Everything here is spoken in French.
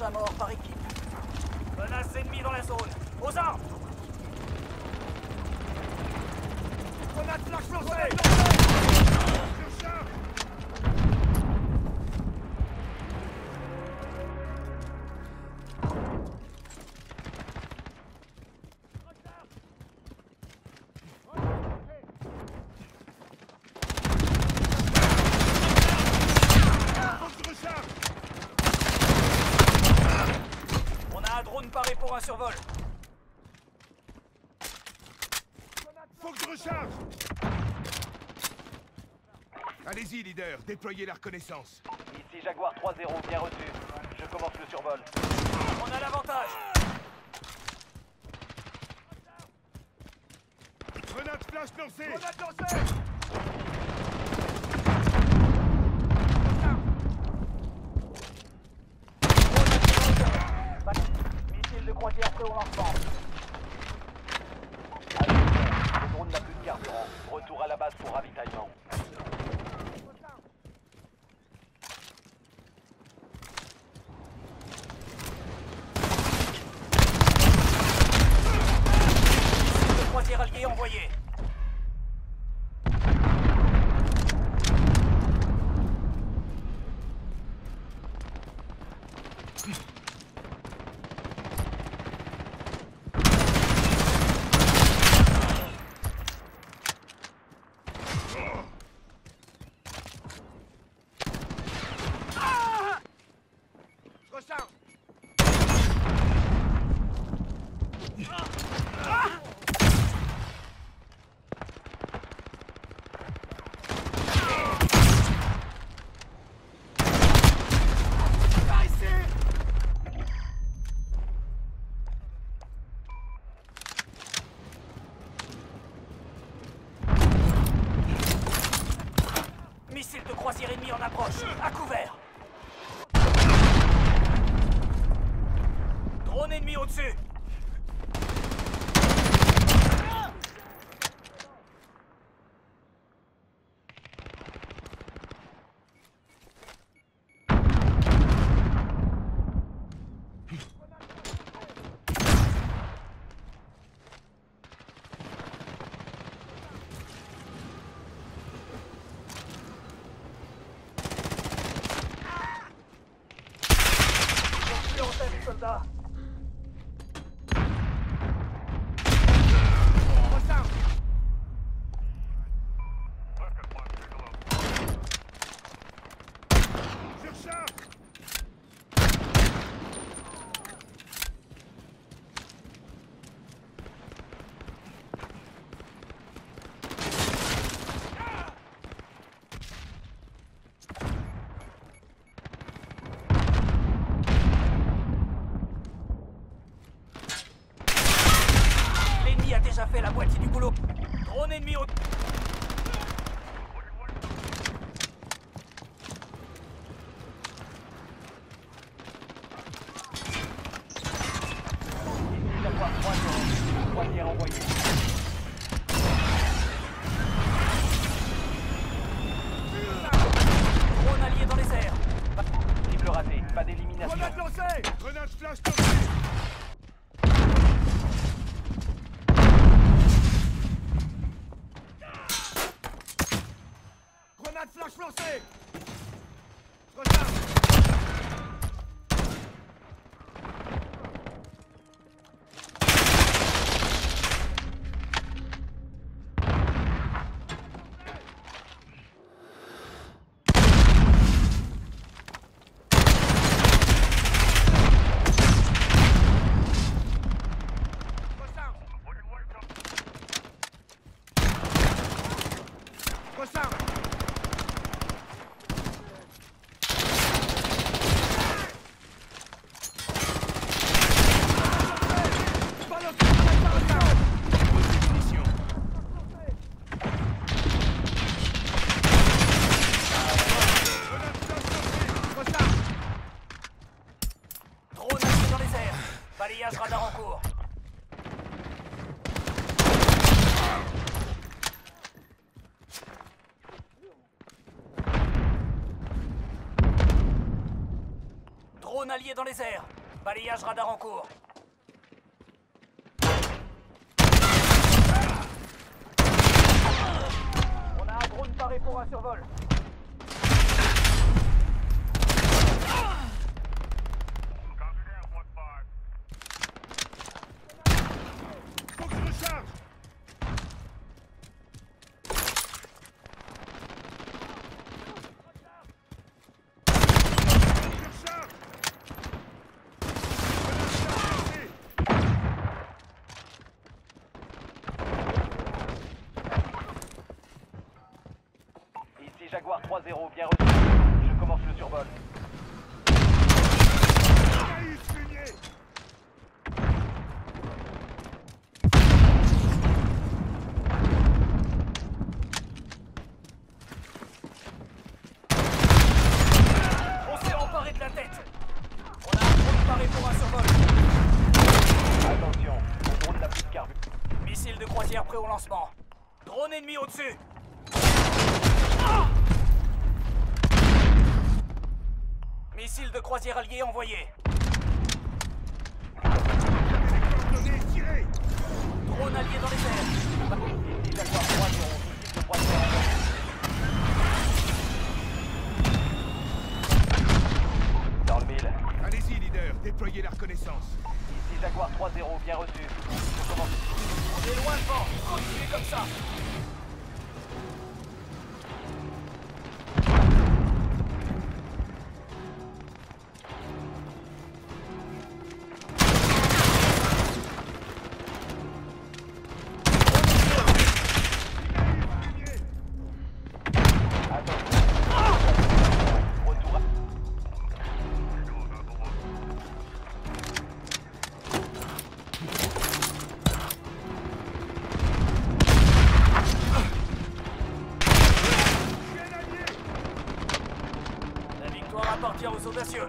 à mort par équipe. Menace ennemie dans la zone. Aux armes Grenade flash Allez-y, leader, déployez la reconnaissance. Ici Jaguar 3-0, bien reçu. Je commence le survol. On a l'avantage. Grenade flash lancée Grenade lancée Missile de croisière prêt au lancement. Attention, le drone n'a plus de carburant. Retour à la base pour ravitaillement. Le croisière allié envoyé. Missile de croisière ennemi en approche. À couvert. Drone ennemi au-dessus. Je L'ennemi a déjà fait la moitié du boulot. Drone ennemi au... Ici Jaguar 3-0. Croisière envoyée. Drone allié dans les airs. Cible ratée. Pas d'élimination. Grenade lancée Grenade flash lancée Grenade flash lancée Recharge Recharge Mission. Drone allié dans les airs. Balayage radar en cours. Allié dans les airs. Balayage radar en cours. On a un drone paré pour un survol. Jaguar 3-0, bien reçu. Je commence le survol. Maïs fumier On s'est emparé de la tête. On a un drone paré pour un survol. Attention, le drone n'a plus de carburant. Missile de croisière prêt au lancement. Drone ennemi au-dessus. Missile de croisière allié envoyé. Coordonnées, tirez Drone allié dans les airs. Ici Jaguar 3-0, missile de croisière. Dans le mille. Allez-y, leader, déployez la reconnaissance. Ici Jaguar 3-0, bien reçu. Commence. On est loin devant. Continuez comme ça. Victoire appartient aux audacieux.